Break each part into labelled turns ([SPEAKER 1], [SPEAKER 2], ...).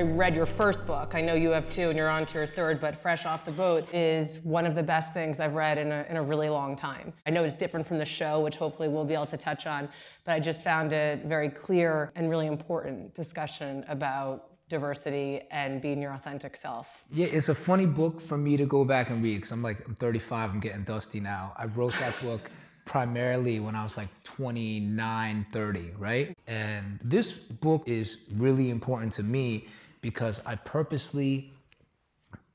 [SPEAKER 1] I read your first book. I know you have two and you're on to your third, but Fresh Off the Boat is one of the best things I've read in a, in a really long time. I know it's different from the show, which hopefully we'll be able to touch on, but I just found it very clear and really important discussion about diversity and being your authentic self.
[SPEAKER 2] Yeah, it's a funny book for me to go back and read because I'm like, I'm 35, I'm getting dusty now. I wrote that book primarily when I was like 29, 30, right? And this book is really important to me because I purposely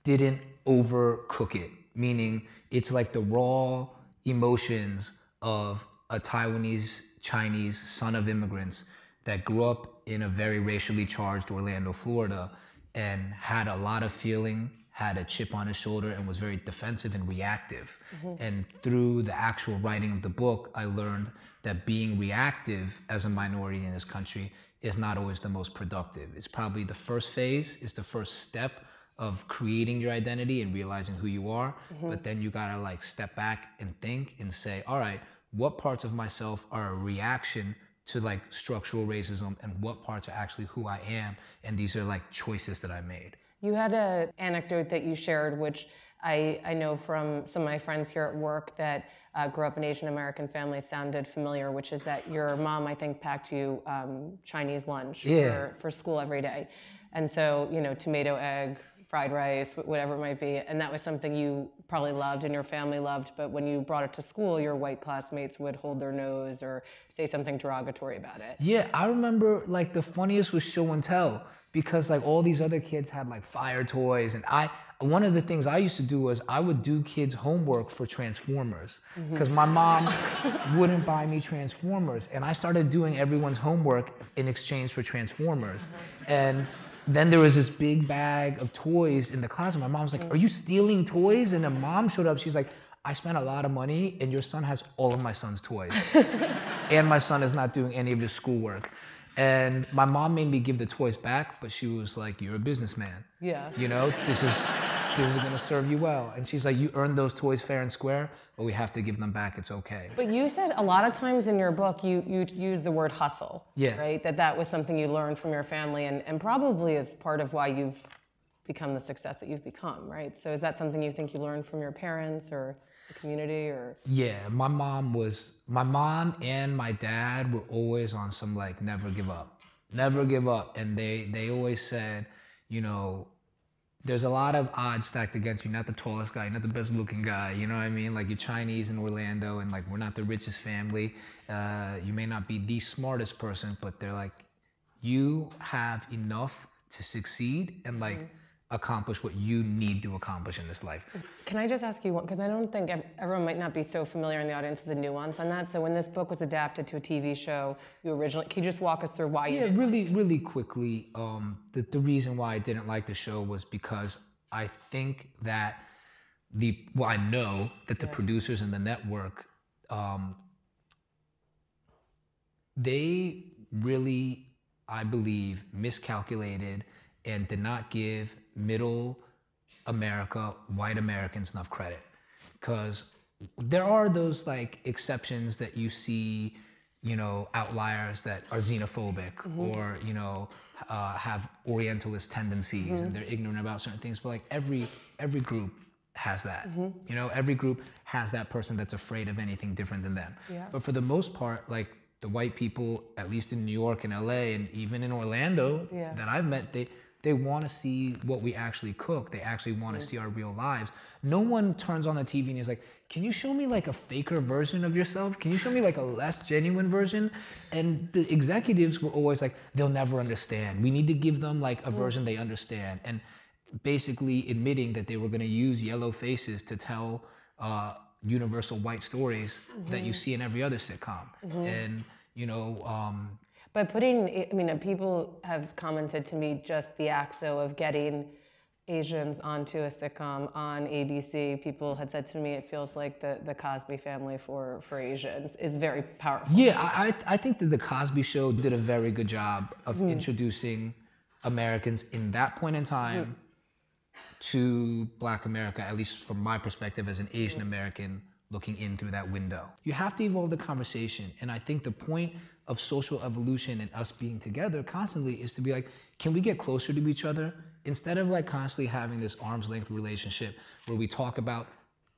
[SPEAKER 2] didn't overcook it, meaning it's like the raw emotions of a Taiwanese Chinese son of immigrants that grew up in a very racially charged Orlando, Florida, and had a lot of feeling, had a chip on his shoulder and was very defensive and reactive. Mm-hmm. And through the actual writing of the book, I learned that being reactive as a minority in this country is not always the most productive. It's probably the first phase, it's the first step of creating your identity and realizing who you are. Mm-hmm. But then you gotta like step back and think and say, all right, what parts of myself are a reaction to like structural racism and what parts are actually who I am? And these are like choices that I made.
[SPEAKER 1] You had an anecdote that you shared, which I, I know from some of my friends here at work that uh, grew up in Asian American families sounded familiar, which is that your mom, I think, packed you um, Chinese lunch
[SPEAKER 2] yeah.
[SPEAKER 1] for, for school every day. And so, you know, tomato, egg, fried rice, whatever it might be. And that was something you probably loved and your family loved. But when you brought it to school, your white classmates would hold their nose or say something derogatory about it.
[SPEAKER 2] Yeah, I remember like the funniest was show and tell because like all these other kids had like fire toys and I one of the things I used to do was I would do kids homework for Transformers because mm-hmm. my mom wouldn't buy me Transformers and I started doing everyone's homework in exchange for Transformers mm-hmm. and then there was this big bag of toys in the and my mom was like are you stealing toys? And the mom showed up. She's like I spent a lot of money and your son has all of my son's toys. And my son is not doing any of his schoolwork. And my mom made me give the toys back, but she was like, "You're a businessman.
[SPEAKER 1] Yeah.
[SPEAKER 2] You know, this is this is gonna serve you well." And she's like, "You earned those toys fair and square, but we have to give them back. It's okay."
[SPEAKER 1] But you said a lot of times in your book, you you use the word hustle.
[SPEAKER 2] Yeah.
[SPEAKER 1] Right. That that was something you learned from your family, and and probably is part of why you've become the success that you've become. Right. So is that something you think you learned from your parents or? the community or
[SPEAKER 2] yeah my mom was my mom and my dad were always on some like never give up never give up and they they always said you know there's a lot of odds stacked against you. Not the tallest guy not the best looking guy you know what i mean? Like you're chinese in orlando and like we're not the richest family. Uh, you may not be the smartest person but they're like you have enough to succeed and like mm-hmm accomplish what you need to accomplish in this life.
[SPEAKER 1] Can I just ask you one, because I don't think everyone might not be so familiar in the audience with the nuance on that. So when this book was adapted to a TV show, you originally, can you just walk us through why you
[SPEAKER 2] Yeah, really, really quickly, um, the, the reason why I didn't like the show was because I think that the, well, I know that the yeah. producers and the network, um, they really, I believe, miscalculated and did not give middle America, white Americans enough credit. Because there are those like exceptions that you see, you know, outliers that are xenophobic mm-hmm. or, you know, uh, have Orientalist tendencies mm-hmm. and they're ignorant about certain things. But like every every group has that. Mm-hmm. You know, every group has that person that's afraid of anything different than them.
[SPEAKER 1] Yeah.
[SPEAKER 2] But for the most part, like the white people, at least in New York and LA and even in Orlando yeah. that I've met, they they want to see what we actually cook. They actually want to see our real lives. No one turns on the TV and is like, can you show me like a faker version of yourself? Can you show me like a less genuine version? And the executives were always like, they'll never understand. We need to give them like a version they understand. And basically admitting that they were going to use yellow faces to tell uh, universal white stories mm-hmm. that you see in every other sitcom. Mm-hmm. And, you know, um,
[SPEAKER 1] but putting, I mean, people have commented to me just the act though of getting Asians onto a sitcom on ABC. People had said to me, it feels like the, the Cosby family for, for Asians is very powerful.
[SPEAKER 2] Yeah, I, I think that the Cosby show did a very good job of mm. introducing Americans in that point in time mm. to Black America, at least from my perspective as an Asian American looking in through that window. You have to evolve the conversation. And I think the point of social evolution and us being together constantly is to be like, can we get closer to each other? Instead of like constantly having this arm's length relationship where we talk about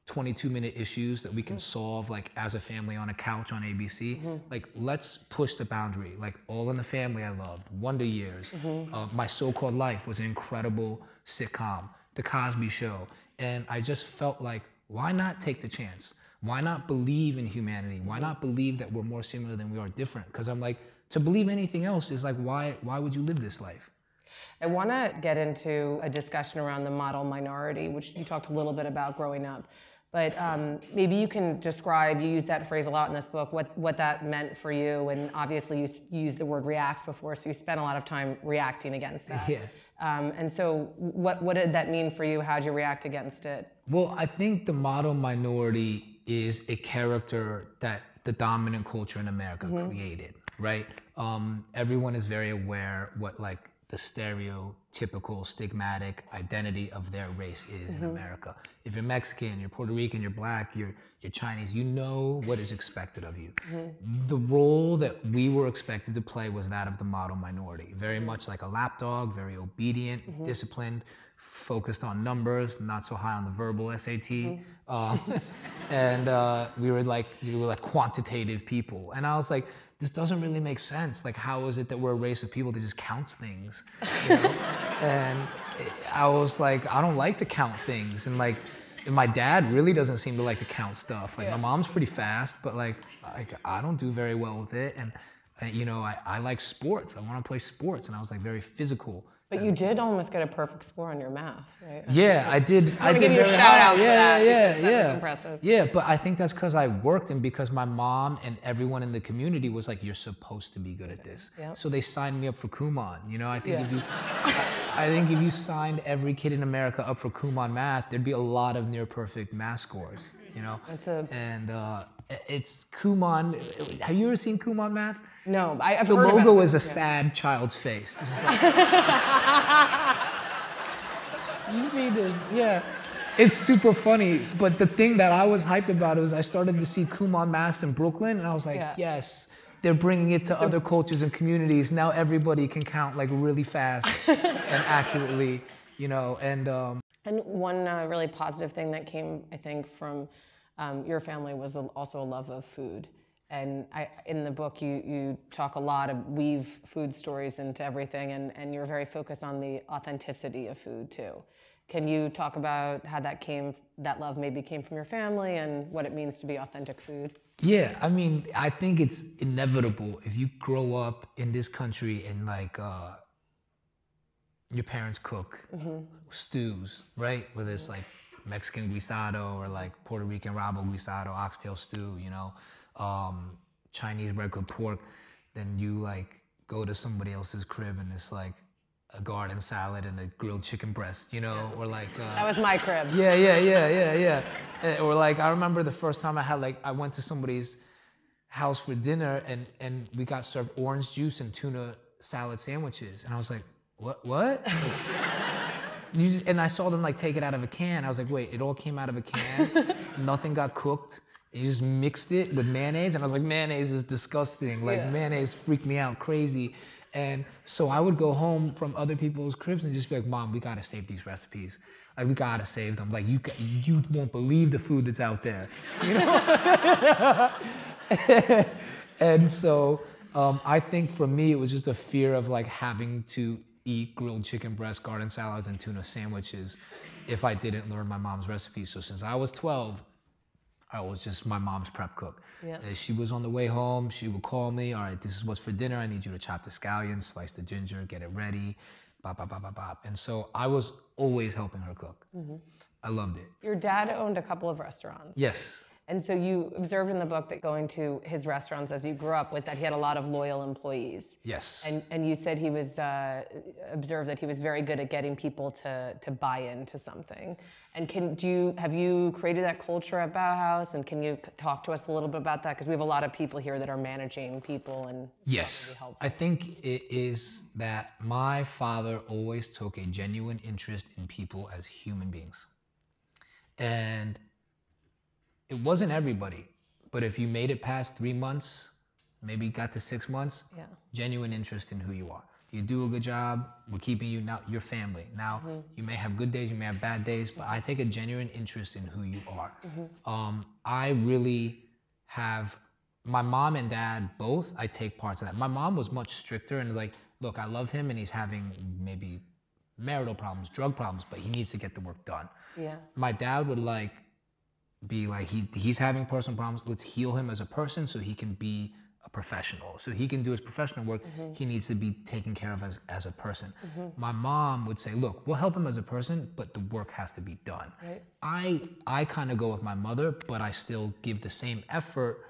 [SPEAKER 2] 22 minute issues that we can solve like as a family on a couch on ABC. Like let's push the boundary. Like All in the Family I loved, Wonder Years, uh, My So-Called Life was an incredible sitcom, The Cosby Show. And I just felt like, why not take the chance? Why not believe in humanity? Why not believe that we're more similar than we are different? Because I'm like, to believe anything else is like, why, why would you live this life?
[SPEAKER 1] I want to get into a discussion around the model minority, which you talked a little bit about growing up. But um, maybe you can describe, you use that phrase a lot in this book, what, what that meant for you. And obviously, you, you used the word react before, so you spent a lot of time reacting against that.
[SPEAKER 2] Yeah.
[SPEAKER 1] Um, and so, what, what did that mean for you? How'd you react against it?
[SPEAKER 2] Well, I think the model minority is a character that the dominant culture in America created, right? Um, everyone is very aware what like the stereotypical stigmatic identity of their race is in mm-hmm. America. If you're Mexican, you're Puerto Rican, you're black, you're you're Chinese, you know what is expected of you. Mm-hmm. The role that we were expected to play was that of the model minority, very mm-hmm. much like a lapdog, very obedient, disciplined, focused on numbers, not so high on the verbal SAT. Um, and uh, we were like we were like quantitative people. And I was like, this doesn't really make sense. Like, how is it that we're a race of people that just counts things? You know? and I was like, I don't like to count things. And like, and my dad really doesn't seem to like to count stuff. Like, my mom's pretty fast, but like, like I don't do very well with it. And you know, I, I like sports. I want to play sports, and I was like very physical.
[SPEAKER 1] But you did almost get a perfect score on your math, right?
[SPEAKER 2] Yeah, I did. I did
[SPEAKER 1] give you a shout
[SPEAKER 2] high.
[SPEAKER 1] out
[SPEAKER 2] yeah,
[SPEAKER 1] that
[SPEAKER 2] yeah,
[SPEAKER 1] was
[SPEAKER 2] yeah.
[SPEAKER 1] impressive.
[SPEAKER 2] Yeah, but I think that's because I worked and because my mom and everyone in the community was like, "You're supposed to be good at this."
[SPEAKER 1] Yeah.
[SPEAKER 2] So they signed me up for Kumon. You know, I think if you, I, I think if you signed every kid in America up for Kumon math, there'd be a lot of near perfect math scores. You know.
[SPEAKER 1] That's a-
[SPEAKER 2] And uh, it's Kumon. Have you ever seen Kumon math?
[SPEAKER 1] No, I, I've
[SPEAKER 2] The
[SPEAKER 1] heard
[SPEAKER 2] logo
[SPEAKER 1] about
[SPEAKER 2] is a
[SPEAKER 1] it.
[SPEAKER 2] sad child's face. It's like- you see this? Yeah. It's super funny. But the thing that I was hyped about was I started to see Kumon Mass in Brooklyn, and I was like,
[SPEAKER 1] Yeah.
[SPEAKER 2] yes, they're bringing it to other cultures and communities. Now everybody can count like really fast and accurately, you know. And um,
[SPEAKER 1] And one uh, really positive thing that came, I think, from um, your family was a, also a love of food. And I, in the book, you, you talk a lot of weave food stories into everything, and, and you're very focused on the authenticity of food too. Can you talk about how that came, that love maybe came from your family, and what it means to be authentic food?
[SPEAKER 2] Yeah, I mean, I think it's inevitable if you grow up in this country and like uh, your parents cook stews, right? Whether it's like Mexican guisado or like Puerto Rican rabo guisado, oxtail stew, you know, um, Chinese regular pork, then you like go to somebody else's crib and it's like a garden salad and a grilled chicken breast, you know, or like. Uh,
[SPEAKER 1] That was my crib.
[SPEAKER 2] yeah, yeah, yeah, yeah, yeah. Uh, Or like I remember the first time I had like I went to somebody's house for dinner and and we got served orange juice and tuna salad sandwiches and I was like, what what? you just, and I saw them like take it out of a can. I was like, wait, it all came out of a can. Nothing got cooked. You just mixed it with mayonnaise, and I was like, mayonnaise is disgusting. Like
[SPEAKER 1] Yeah.
[SPEAKER 2] mayonnaise freaked me out crazy. And so I would go home from other people's cribs and just be like, Mom, we gotta save these recipes. Like we gotta save them. Like you, you won't believe the food that's out there. You know. and so um, I think for me, it was just a fear of like having to eat grilled chicken breast, garden salads, and tuna sandwiches if I didn't learn my mom's recipe. So since I was 12, I was just my mom's prep cook. She was on the way home. She would call me. All right, this is what's for dinner. I need you to chop the scallions, slice the ginger, get it ready. Bop, bop, bop, bop, bop. And so I was always helping her cook. Mm-hmm. I loved it.
[SPEAKER 1] Your dad owned a couple of restaurants.
[SPEAKER 2] Yes.
[SPEAKER 1] And so you observed in the book that going to his restaurants as you grew up was that he had a lot of loyal employees.
[SPEAKER 2] Yes.
[SPEAKER 1] And, and you said he was uh, observed that he was very good at getting people to, to buy into something. And can do you have you created that culture at Baohaus? And can you talk to us a little bit about that? Because we have a lot of people here that are managing people and
[SPEAKER 2] Yes. I think it is that my father always took a genuine interest in people as human beings. And it wasn't everybody, but if you made it past three months, maybe got to six months,
[SPEAKER 1] Yeah.
[SPEAKER 2] genuine interest in who you are. You do a good job, we're keeping you now, your family. Now, you may have good days, you may have bad days, but I take a genuine interest in who you are. Um, I really have, my mom and dad both, I take parts of that. My mom was much stricter and like, look, I love him and he's having maybe marital problems, drug problems, but he needs to get the work done.
[SPEAKER 1] Yeah.
[SPEAKER 2] My dad would like be like he he's having personal problems. Let's heal him as a person so he can be a professional. So he can do his professional work. Mm-hmm. He needs to be taken care of as, as a person. Mm-hmm. My mom would say, look, we'll help him as a person, but the work has to be done.
[SPEAKER 1] Right.
[SPEAKER 2] I I kind of go with my mother, but I still give the same effort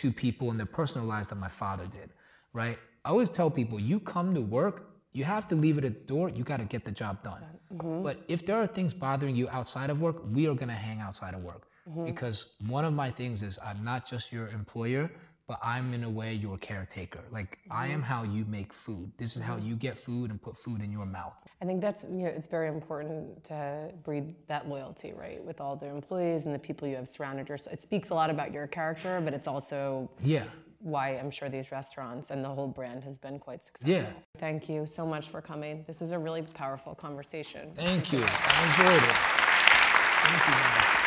[SPEAKER 2] to people in their personal lives that my father did. Right? I always tell people, you come to work, you have to leave it at the door. You got to get the job done. Mm-hmm. But if there are things bothering you outside of work, we are going to hang outside of work. Mm-hmm. Because one of my things is I'm not just your employer, but I'm in a way your caretaker. Like I am mm-hmm. how you make food. This is how mm-hmm. you get food and put food in your mouth.
[SPEAKER 1] I think that's you know it's very important to breed that loyalty, right, with all the employees and the people you have surrounded yourself. It speaks a lot about your character, but it's also
[SPEAKER 2] Yeah.
[SPEAKER 1] why I'm sure these restaurants and the whole brand has been quite successful.
[SPEAKER 2] Yeah.
[SPEAKER 1] Thank you so much for coming. This was a really powerful conversation.
[SPEAKER 2] Thank you. I enjoyed it. Thank you guys.